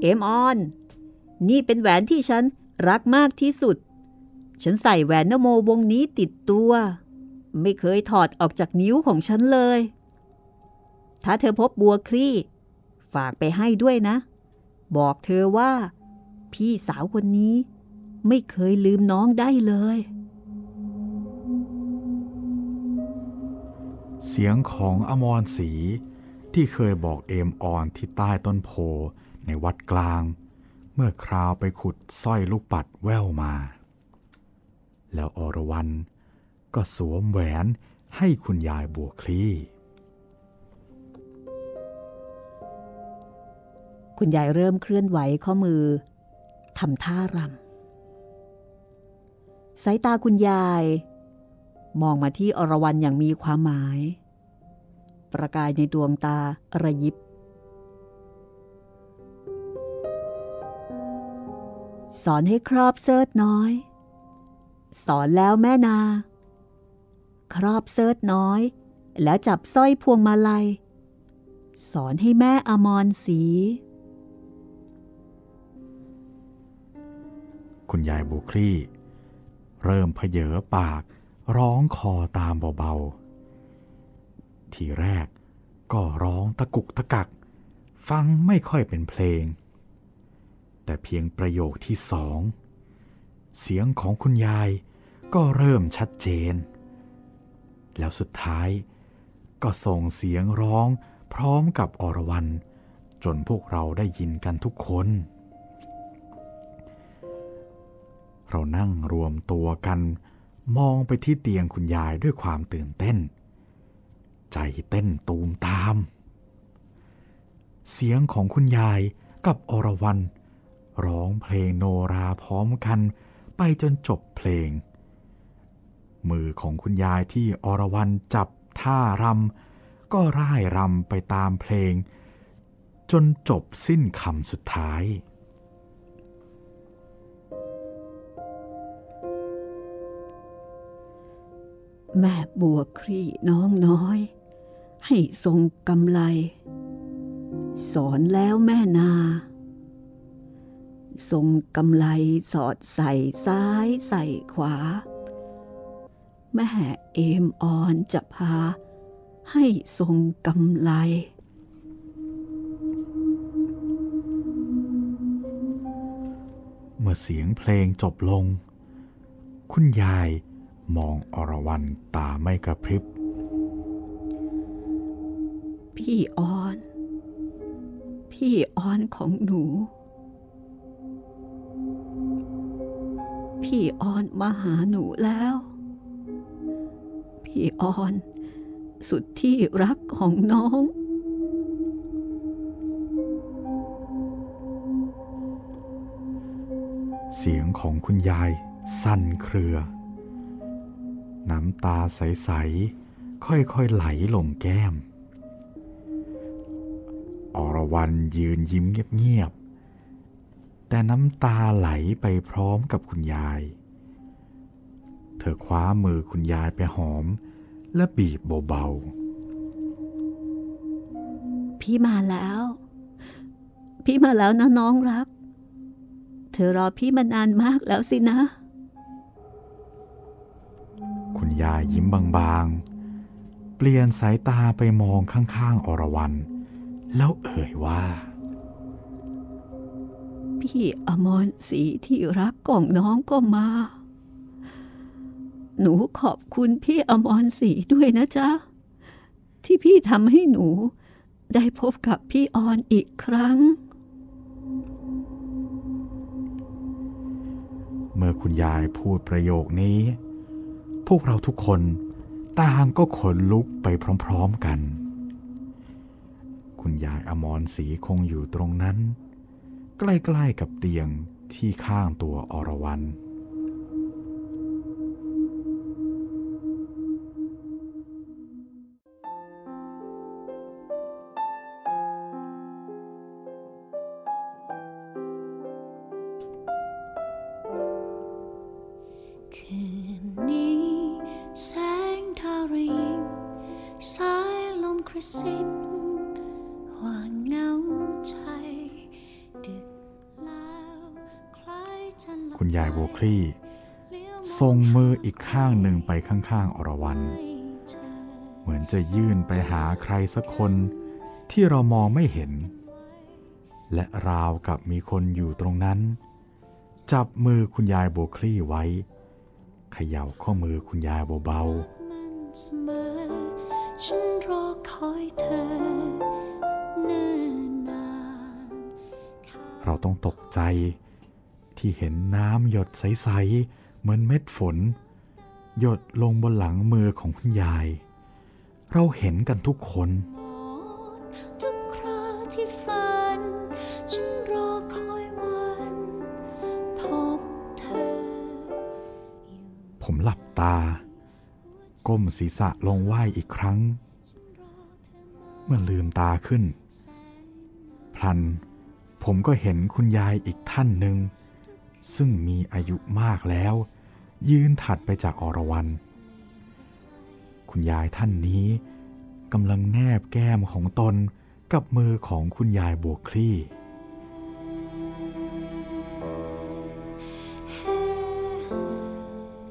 เอมออน นี่เป็นแหวนที่ฉันรักมากที่สุด ฉันใส่แหวนนโมวงนี้ติดตัว ไม่เคยถอดออกจากนิ้วของฉันเลย ถ้าเธอพบบัวคลี่ ฝากไปให้ด้วยนะ บอกเธอว่า พี่สาวคนนี้ไม่เคยลืมน้องได้เลย เสียงของอมรศรีที่เคยบอกเอมออนที่ใต้ต้นโพในวัดกลาง เมื่อคราวไปขุดสร้อยลูกปัดแว่วมา แล้วอรวรันก็สวมแหวนให้คุณยายบัวคลี่ คุณยายเริ่มเคลื่อนไหวข้อมือทำท่ารำสายตาคุณยาย มองมาที่อรวรันอย่างมีความหมาย ประกายในดวงตาระยิบ สอนให้ครอบเซิร์ชน้อย สอนแล้วแม่นา ครอบเซิร์ชน้อย แล้วจับสร้อยพวงมาลัย สอนให้แม่อมรสี คุณยายบุคลี่ เริ่มเพเยอปากร้องคอตามเบาๆ ทีแรกก็ร้องตะกุกตะกัก ฟังไม่ค่อยเป็นเพลง แต่เพียงประโยคที่สอง เสียงของคุณยายก็เริ่มชัดเจน แล้วสุดท้ายก็ส่งเสียงร้องพร้อมกับอรวรันจนพวกเราได้ยินกันทุกคน เรานั่งรวมตัวกัน มองไปที่เตียงคุณยายด้วยความตื่นเต้น ใจเต้นตูมตาม เสียงของคุณยายกับอรวรันร้องเพลงโนราพร้อมกันไปจนจบเพลง มือของคุณยายที่อรวรันจับท่ารำก็ร่ายรำไปตามเพลง จนจบสิ้นคำสุดท้าย แม่บัวครี่น้องน้อย ให้ทรงกำไล สอนแล้วแม่นา ทรงกำไลสอดใส่ซ้ายใส่ขวา แม่เอมออนจะพา ให้ทรงกำไลเมื่อเสียงเพลงจบลง คุณยาย มองอรวรันตาไม่กระพริบ พี่ออน พี่ออนของหนู พี่ออนมาหาหนูแล้ว พี่ออนสุดที่รักของน้อง เสียงของคุณยายสั่นเครือ น้ำตาใส ๆ ค่อย ๆ ไหลลงแก้ม อรวรันยืนยิ้มเงียบ ๆ แต่น้ำตาไหลไปพร้อมกับคุณยาย เธอคว้ามือคุณยายไปหอม และบีบเบา ๆ พี่มาแล้ว พี่มาแล้วนะน้องรัก เธอรอพี่มานานมากแล้วสินะ คุณยายยิ้มบางๆ เปลี่ยนสายตาไปมองข้างๆ อรวรัน แล้วเอ่ยว่า พี่อมรศรีที่รักของน้องก็มา หนูขอบคุณพี่อมรศรีด้วยนะจ๊ะ ที่พี่ทำให้หนูได้พบกับพี่ออนอีกครั้ง เมื่อคุณยายพูดประโยคนี้ พวกเราทุกคนต่างก็ขนลุกไปพร้อมๆกัน คุณยายอมรศรีคงอยู่ตรงนั้น ใกล้ๆกับเตียงที่ข้างตัวอรวรัน คลี่เลี้ยวมส่งมืออีกข้างหนึ่งไปข้างๆ อรวรันเหมือนจะยื่นไปหาใครสักคนที่เรามองไม่เห็น และราวกับมีคนอยู่ตรงนั้น จับมือคุณยายโบคลี่ไว้เขย่าข้อมือคุณยายเบามันเสมอฉันรอคอยเธอเนิ่นนานๆเราต้องตกใจ ที่เห็นน้ำหยดใส ๆ เหมือนเม็ดฝน หยดลงบนหลังมือของคุณยาย เราเห็นกันทุกคนมอนทุกคราที่ฝันฉันรอคอยวันพบเธอ ผมหลับตา ก้มศีรษะลงไหวอีกครั้ง เมื่อลืมตาขึ้น พลันผมก็เห็นคุณยายอีกท่านหนึ่ง ซึ่งมีอายุมากแล้ว ยืนถัดไปจากอรวรันคุณยายท่านนี้กำลังแนบแก้มของตนกับมือของคุณยายบวกคลี่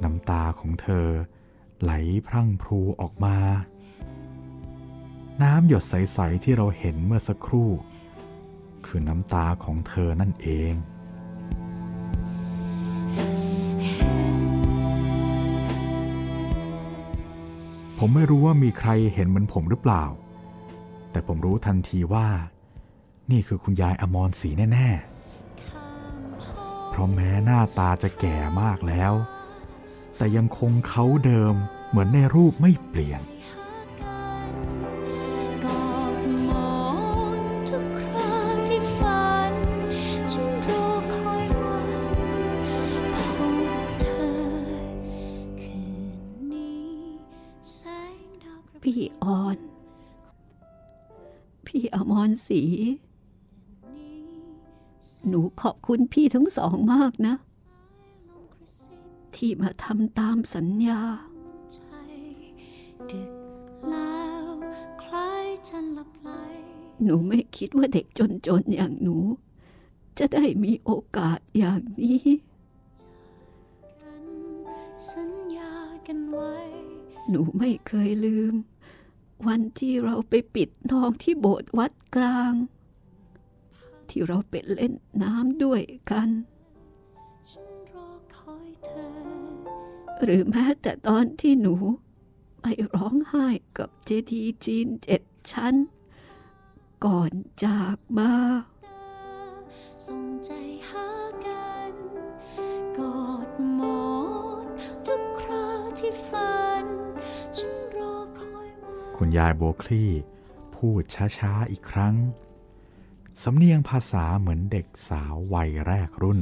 น้ำตาของเธอไหลพรั่งพรูออกมา น้ำหยดใส ๆ ที่เราเห็นเมื่อสักครู่ คือน้ำตาของเธอนั่นเอง ผมไม่รู้ว่ามีใครเห็นเหมือนผมหรือเปล่า แต่ผมรู้ทันทีว่า นี่คือคุณยายอมรศรีแน่ๆ เพราะแม้หน้าตาจะแก่มากแล้ว แต่ยังคงเขาเดิมเหมือนในรูปไม่เปลี่ยน รศรีหนูขอบคุณพี่ทั้งสองมากนะ ที่มาทำตามสัญญา หนูไม่คิดว่าเด็กจนๆอย่างหนู จะได้มีโอกาสอย่างนี้หนูไม่เคยลืม วันที่เราไปปิดทองที่โบสถ์วัดกลาง ที่เราไปเล่นน้ำด้วยกัน หรือแม้แต่ตอนที่หนู ไปร้องไห้กับเจดีจีนเจ็ดชั้น ก่อนจากมาส่งใจหากัน กอดหมอนทุกคราที่ฝัน คุณยายโบวคลี่ พูดช้าๆอีกครั้ง สำเนียงภาษาเหมือนเด็กสาววัยแรกรุ่น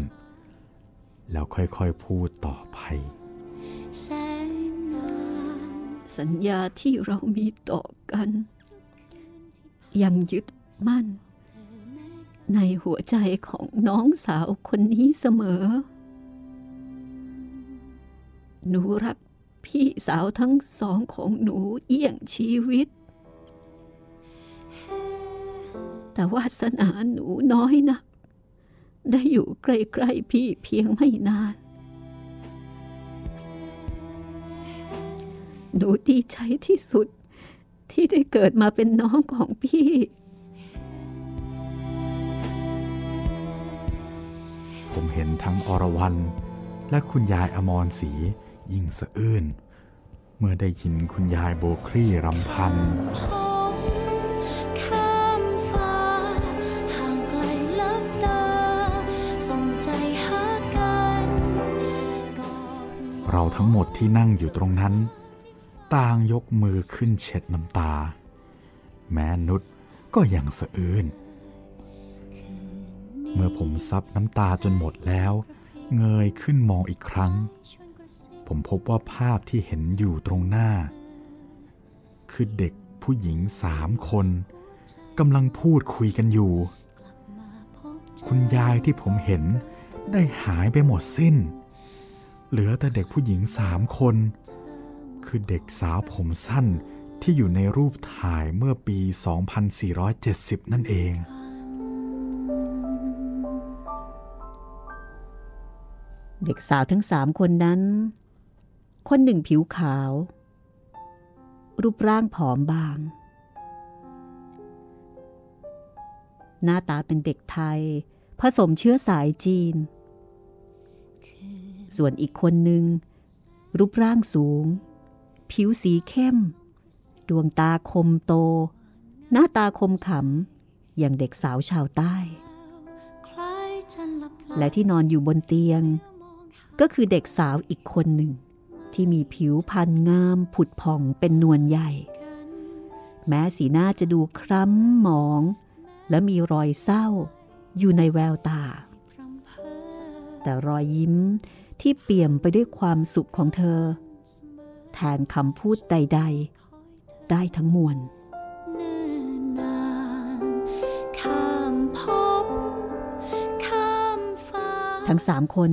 แล้วค่อยๆพูดต่อไป สัญญาที่เรามีต่อกัน ยังยึดมั่น ในหัวใจของน้องสาวคนนี้เสมอ หนูรัก พี่สาวทั้งสองของหนูเอี่ยงชีวิต แต่วาสนาหนูน้อยนัก ได้อยู่ใกล้ๆพี่เพียงไม่นาน หนูดีใจที่สุดที่ได้เกิดมาเป็นน้องของพี่ ผมเห็นทั้งอรวรรณและคุณยายอมรศรี ยิ่งสะอื้นเมื่อได้ยินคุณยายโบวคลี่รำพันพบข้ามฟ้าห่างไกลลับตาส่งใจหากันกอดเราทั้งหมดที่นั่งอยู่ตรงนั้น ต่างยกมือขึ้นเช็ดน้ำตา แม้นุชก็ยังสะอื้นเมื่อผมซับน้ำตาจนหมดแล้ว เงยขึ้นมองอีกครั้ง ผมพบว่าภาพที่เห็นอยู่ตรงหน้า คือเด็กผู้หญิงสามคนกำลังพูดคุยกันอยู่ คุณยายที่ผมเห็นได้หายไปหมดสิ้น เหลือแต่เด็กผู้หญิงสามคน คือเด็กสาวผมสั้นที่อยู่ในรูปถ่ายเมื่อปี 2470 นั่นเอง เด็กสาวทั้งสามคนนั้น คนหนึ่งผิวขาว รูปร่างผอมบาง หน้าตาเป็นเด็กไทย ผสมเชื้อสายจีน ส่วนอีกคนหนึ่ง รูปร่างสูง ผิวสีเข้ม ดวงตาคมโต หน้าตาคมขำ อย่างเด็กสาวชาวใต้ และที่นอนอยู่บนเตียง ก็คือเด็กสาวอีกคนหนึ่ง ที่มีผิวพรรณงามผุดผ่องเป็นนวลใหญ่ แม้สีหน้าจะดูคล้ำหมอง และมีรอยเศร้าอยู่ในแววตาพรำเพอแต่รอยยิ้มที่เปี่ยมไปด้วยความสุขของเธอ แทนคำพูดใด ๆ ได้ทั้งมวลเนิ่นนานข้ามภพข้ามฟ้าทั้งสามคน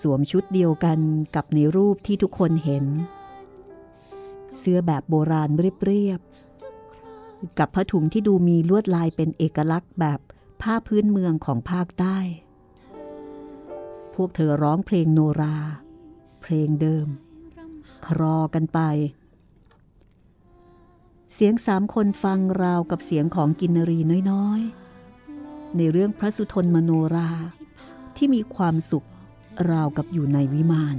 สวมชุดเดียวกันกับในรูปที่ทุกคนเห็น เสื้อแบบโบราณเรียบๆ กับผ้าถุงที่ดูมีลวดลายเป็นเอกลักษณ์แบบผ้าพื้นเมืองของภาคใต้ พวกเธอร้องเพลงโนรา เพลงเดิม ครอกันไป เสียงสามคนฟังราวกับเสียงของกินนรีน้อยๆ ในเรื่องพระสุทนมโนราที่มีความสุข ราวกับอยู่ในวิมาน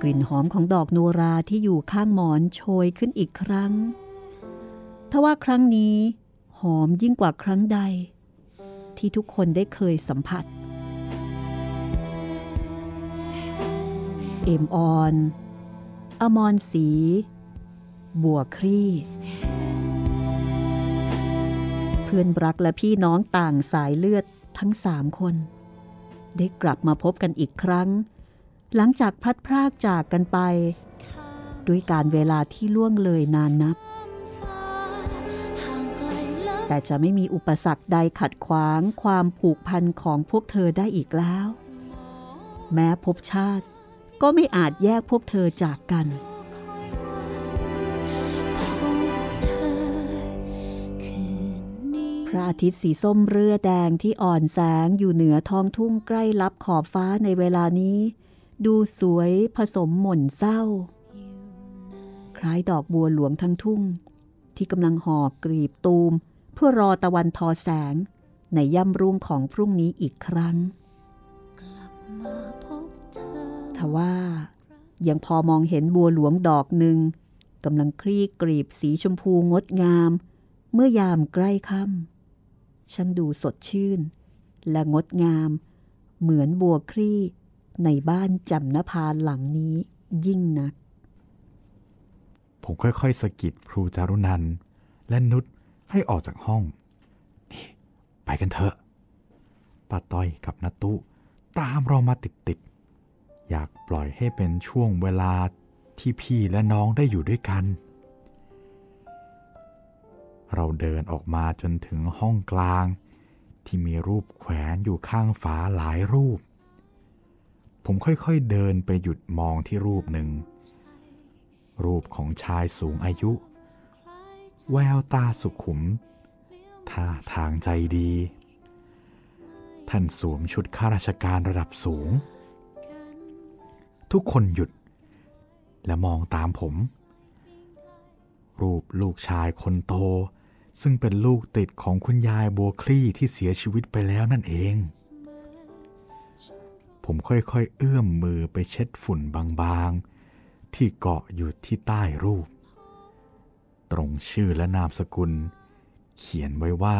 กลิ่นหอมของดอกโนราที่อยู่ข้างหมอนโชยขึ้นอีกครั้ง ทว่าครั้งนี้ หอมยิ่งกว่าครั้งใด ที่ทุกคนได้เคยสัมผัส เอมออน อมรสี บัวครี่ พื่อนรักและพี่น้องต่างสายเลือดทั้งสามคน ได้กลับมาพบกันอีกครั้ง หลังจากพัดพรากจากกันไป ด้วยการเวลาที่ล่วงเลยนานนับฟ้าห่างไกแต่จะไม่มีอุปสรรคใดขัดขวางความผูกพันของพวกเธอได้อีกแล้ว แม้ภพชาติก็ไม่อาจแยกพวกเธอจากกัน พระอาทิตย์สีส้มเรือแดงที่อ่อนแสงอยู่เหนือท้องทุ่งใกล้ลับขอบฟ้าในเวลานี้ ดูสวยผสมหม่นเศร้า คล้ายดอกบัวหลวงทั้งทุ่ง ที่กำลังห่อกรีบตูม เพื่อรอตะวันทอแสง ในย่ำรุ่งของพรุ่งนี้อีกครั้งทว่ายังพอมองเห็นบัวหลวงดอกหนึ่งกำลังคลี่กรีบสีชมพูงดงาม เมื่อยามใกล้ค่ำ ช่างดูสดชื่น และงดงาม เหมือนบัวคลี่ในบ้านจำนภาหลังนี้ยิ่งนัก ผมค่อยๆสะกิดครูจารุนัน และนุชให้ออกจากห้องนี่ไปกันเถอะป้าต้อยกับนาตุ ตามเรามาติดๆอยากปล่อยให้เป็นช่วงเวลาที่พี่และน้องได้อยู่ด้วยกัน เราเดินออกมาจนถึงห้องกลาง ที่มีรูปแขวนอยู่ข้างฝาหลายรูป ผมค่อยๆเดินไปหยุดมองที่รูปหนึ่ง รูปของชายสูงอายุ แววตาสุขุม ท่าทางใจดี ท่านสวมชุดข้าราชการระดับสูง ทุกคนหยุด และมองตามผมรูปลูกชายคนโต ซึ่งเป็นลูกติดของคุณยายบัวคลี่ที่เสียชีวิตไปแล้วนั่นเอง ผมค่อยๆ เอื้อมมือไปเช็ดฝุ่นบางๆ ที่เกาะอยู่ที่ใต้รูป ตรงชื่อและนามสกุล เขียนไว้ว่า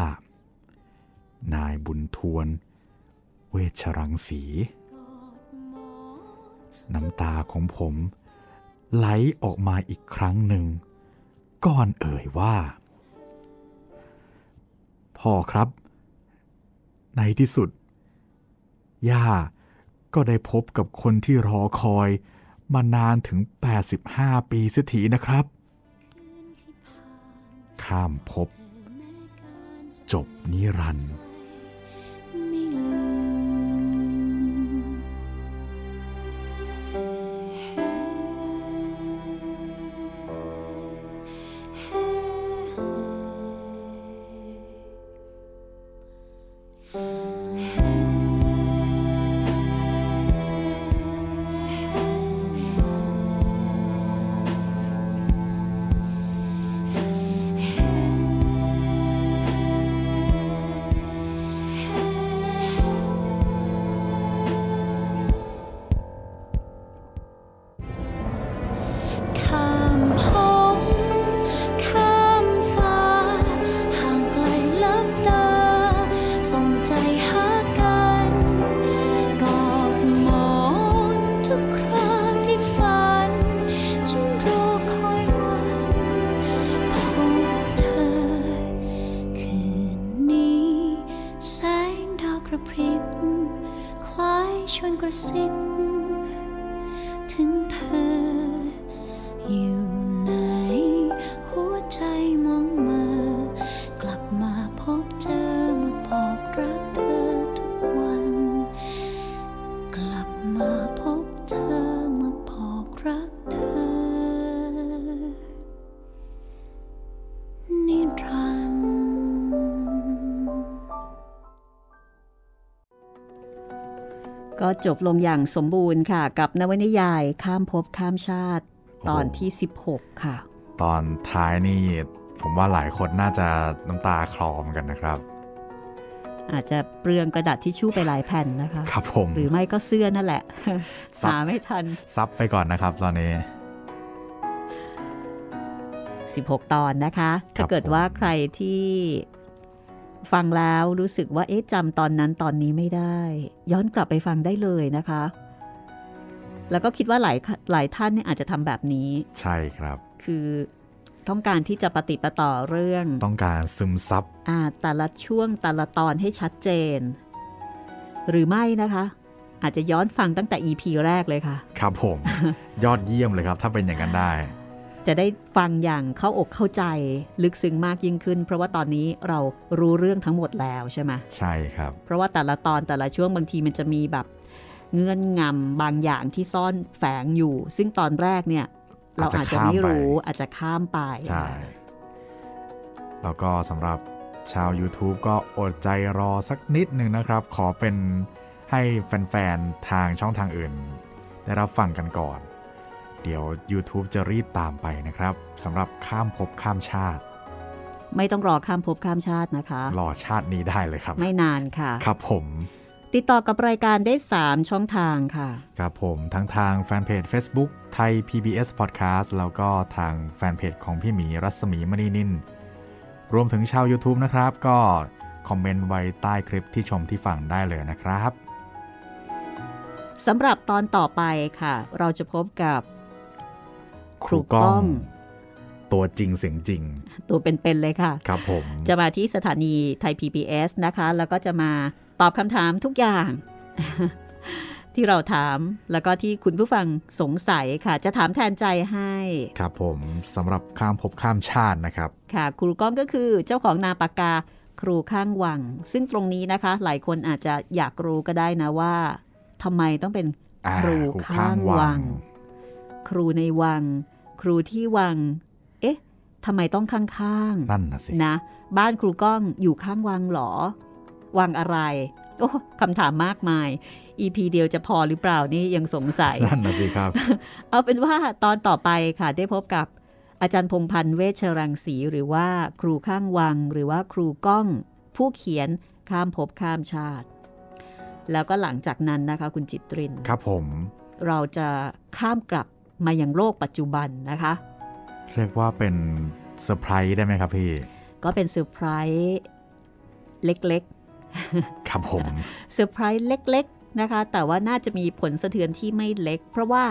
นายบุญทวน เวชรังสี น้ำตาของผม ไหลออกมาอีกครั้งหนึ่ง ก่อนเอ่ยว่า พ่อครับ ในที่สุด ย่าก็ได้พบกับคนที่รอคอยมานานถึง 85 ปีเสียทีนะครับ ข้ามภพจบนิรันดร์ จบลงอย่างสมบูรณ์ค่ะ กับนวนิยายข้ามภพข้ามชาติ ตอนที่ 16 ค่ะ ตอนท้ายนี่ผมว่าหลายคนน่าจะน้ำตาคลอมกันนะครับ อาจจะเปลืองกระดาษทิชชู่ไปหลายแผ่นนะคะ ครับผม หรือไม่ก็เสื้อนั่นแหละซับหาไม่ทัน ซับไปก่อนนะครับตอนนี้ 16 ตอนนะคะ ถ้าเกิดผมว่าใครที่ ฟังแล้วรู้สึกว่าเอ๊ะจำตอนนั้นตอนนี้ไม่ได้ ย้อนกลับไปฟังได้เลยนะคะ แล้วก็คิดว่าหลายหลายท่านเนี่ยอาจจะทำแบบนี้ ใช่ครับ คือต้องการที่จะปฏิดปะต่อเรื่อง ต้องการซึมซับอ่าแต่ละช่วงแต่ละตอนให้ชัดเจน หรือไม่นะคะ อาจจะย้อนฟังตั้งแต่ EP แรกเลยค่ะ ครับผม ยอดเยี่ยมเลยครับ ถ้าเป็นอย่างนั้นได้ จะได้ฟังอย่างเข้าอกเข้าใจลึกซึ้งมากยิ่งขึ้น เพราะว่าตอนนี้เรารู้เรื่องทั้งหมดแล้วใช่ไหมใช่ครับ เพราะว่าแต่ละตอนแต่ละช่วงบางทีมันจะมีแบบเงื่อนงำบางอย่างที่ซ่อนแฝงอยู่ ซึ่งตอนแรกเนี่ย เราอาจจะไม่รู้อาจจะข้ามไปใช่แล้วก็สำหรับชาว YouTube ก็อดใจรอสักนิดหนึ่งนะครับ ขอเป็นให้แฟน ๆ ทางช่องทางอื่น ได้รับฟังกันก่อน เดี๋ยว YouTube จะรีบตามไปนะครับสำหรับข้ามภพข้ามชาติ ไม่ต้องรอข้ามภพข้ามชาตินะคะ รอชาตินี้ได้เลยครับ ไม่นานค่ะ ครับผม ติดต่อกับรายการได้ 3 ช่องทางค่ะ ครับผมทั้งทางแฟนเพจ Facebook ไทย PBS Podcast แล้วก็ทางแฟนเพจของพี่หมีรัศมีมณีนินรวมถึงชาว YouTube นะครับ ก็คอมเมนต์ไว้ใต้คลิปที่ชมที่ฟังได้เลยนะครับสำหรับตอนต่อไปค่ะ เราจะพบกับ ครูก้อง ตัวจริงเสียงจริง ตัวเป็นๆเลยค่ะ ครับผม จะมาที่สถานีไทย PBS นะคะ แล้วก็จะมาตอบคำถามทุกอย่าง ที่เราถามแล้วก็ที่คุณผู้ฟังสงสัยค่ะ จะถามแทนใจให้ ครับผมสำหรับข้ามภพข้ามชาตินะครับ ค่ะ ครูก้องก็คือเจ้าของนามปากกาครูข้างวัง ซึ่งตรงนี้นะคะ หลายคนอาจจะอยากรู้ก็ได้นะว่าทำไมต้องเป็นอ่าครูครูข้างวัง ครูในวัง ครูที่วัง เอ๊ะทำไมต้องข้างๆนั่นนะสินะ บ้านครูก้องอยู่ข้างวังเหรอ วังอะไร โอ้คำถามมากมาย EP เดียวจะพอหรือเปล่านี่ยังสงสัย นั่นนะสิครับ เอาเป็นว่าตอนต่อไปค่ะได้พบกับอาจารย์พงพันธ์เวชรังสีหรือว่าครูข้างวัง หรือว่าครูก้อง ผู้เขียนข้ามภพข้ามชาติ แล้วก็หลังจากนั้นนะคะ คุณจิตริน ครับผม เราจะข้ามกลับ มายังโลกปัจจุบันนะคะ เรียกว่าเป็นเซอร์ไพรส์ได้ไหมครับพี่ ก็เป็นเซอร์ไพรส์เล็กครับผมๆเซอร์ไพรส์เล็กๆนะคะ แต่ว่าน่าจะมีผลสะเทือนที่ไม่เล็ก เพราะว่า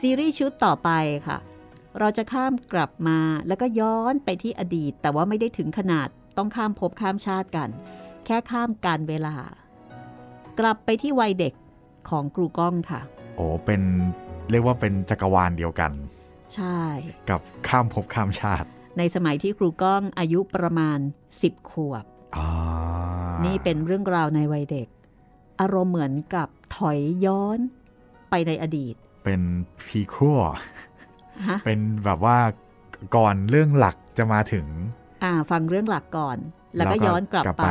ซีรีส์ชุดต่อไปค่ะ เราจะข้ามกลับมาแล้วก็ย้อนไปที่อดีต แต่ว่าไม่ได้ถึงขนาดต้องข้ามภพข้ามชาติกัน แค่ข้ามการเวลา กลับไปที่วัยเด็กของครูก้องค่ะ โอ้เป็น เรียกว่าเป็นจักรวาลเดียวกัน ใช่ กับข้ามภพข้ามชาติ ในสมัยที่ครูก้องอายุประมาณ 10 ขวบอ่านี่เป็นเรื่องราวในวัยเด็ก อารมณ์เหมือนกับถอยย้อนไปในอดีต เป็นพีครัวฮะเป็นแบบว่าก่อนเรื่องหลักจะมาถึง อ่า ฟังเรื่องหลักก่อน แล้วก็แล้วก็ย้อนกลับกลับไปไป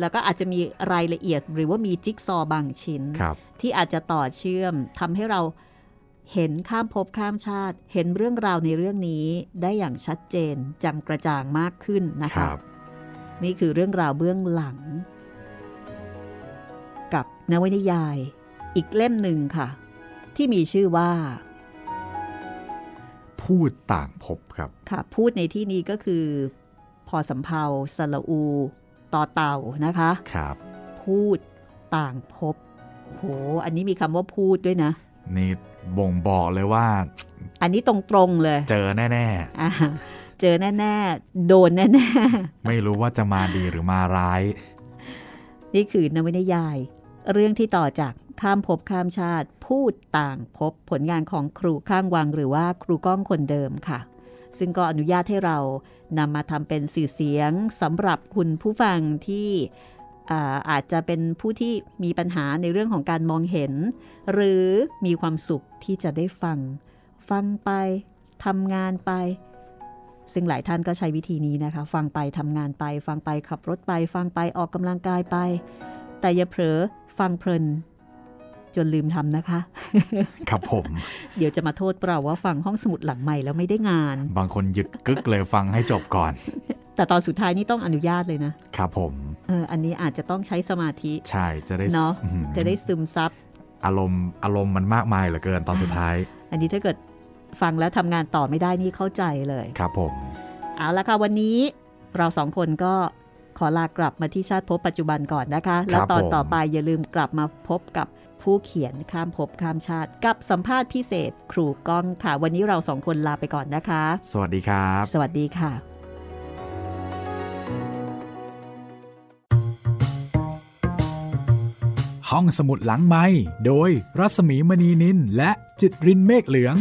แล้วก็อาจจะมีรายละเอียดหรือว่ามีจิ๊กซอว์บางชิ้นครับที่อาจจะต่อเชื่อมทำให้เรา เห็นข้ามภพข้ามชาติ เห็นเรื่องราวในเรื่องนี้ได้อย่างชัดเจนแจำกระจ่างมากขึ้นนะคคะรับนี่คือเรื่องราวเบื้องหลัง กับนวนิยาย อีกเล่มหนึ่งค่ะ ที่มีชื่อว่า พูดต่างภพครับค่ะ พูดในที่นี้ก็คือ พอสำเพาสละอู ต่อเต่านะคะครับ พูดต่างภพโห อันนี้มีคำว่าพูดด้วยนะ นี่บ่งบอกเลยว่า อันนี้ตรงๆเลย เจอแน่อ่าเจอแน่ๆ โดนแน่ๆ ไม่รู้ว่าจะมาดีหรือมาร้ายๆนี่คือนวนิยาย เรื่องที่ต่อจากข้ามภพข้ามชาติ พูดต่างภพผลงานของครูข้างวังหรือว่าครูก้องคนเดิมค่ะ ซึ่งก็อนุญาตให้เรานำมาทำเป็นสื่อเสียงสำหรับคุณผู้ฟังที่ อ่าอาจจะเป็นผู้ที่มีปัญหาในเรื่องของการมองเห็น หรือมีความสุขที่จะได้ฟัง ฟังไปทำงานไป ซึ่งหลายท่านก็ใช้วิธีนี้นะคะ ฟังไปทำงานไป ฟังไปขับรถไป ฟังไปออกกำลังกายไป แต่อย่าเผลอฟังเพลินจนลืมทำนะคะ ครับผม เดี๋ยวจะมาโทษเราว่าฟังห้องสมุดหลังใหม่แล้วไม่ได้งาน บางคนหยุดกึกเลยฟังให้จบก่อน แต่ตอนสุดท้ายนี่ต้องอนุญาตเลยนะครับผมเอออันนี้อาจจะต้องใช้สมาธิ ใช่จะได้เนาะอื้อหือจะได้ซึมซับอารมณ์อารมณ์มันมากมายเหลือเกินตอนสุดท้าย อันนี้ถ้าเกิดฟังแล้วทำงานต่อไม่ได้นี่เข้าใจเลยครับผม เอาละค่ะวันนี้เราสองคนก็ขอลากลับมาที่ชาติภพปัจจุบันก่อนนะคะ แล้วตอนผมต่อไปอย่าลืมกลับมาพบกับผู้เขียนข้ามภพข้ามชาติ กับสัมภาษณ์พิเศษ ครูก้องค่ะ วันนี้เราสองคนลาไปก่อนนะคะ สวัสดีครับ สวัสดีค่ะ ห้องสมุดหลังไม้โดยรัสมีมณีนินและจิตรินเมฆเหลือง